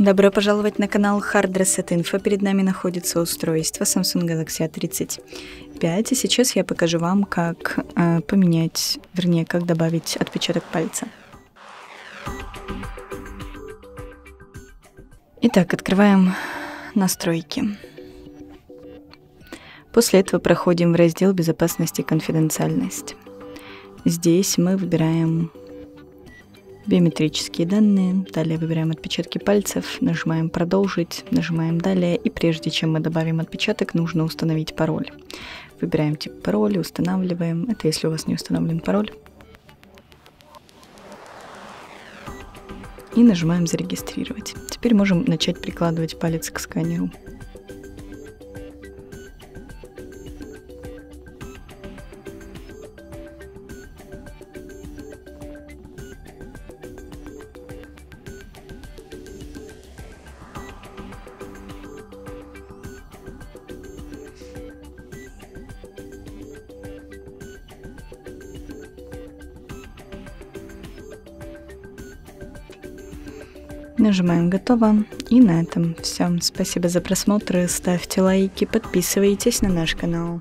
Добро пожаловать на канал Hard Reset Info. Перед нами находится устройство Samsung Galaxy A35. И сейчас я покажу вам, как э, поменять, вернее, как добавить отпечаток пальца. Итак, открываем настройки. После этого проходим в раздел «Безопасность и конфиденциальность». Здесь мы выбираем биометрические данные, далее выбираем отпечатки пальцев, нажимаем «Продолжить», нажимаем «Далее», и прежде чем мы добавим отпечаток, нужно установить пароль. Выбираем тип пароля, устанавливаем, это если у вас не установлен пароль. И нажимаем «Зарегистрировать». Теперь можем начать прикладывать палец к сканеру. Нажимаем «Готово». И на этом все. Спасибо за просмотр. Ставьте лайки, подписывайтесь на наш канал.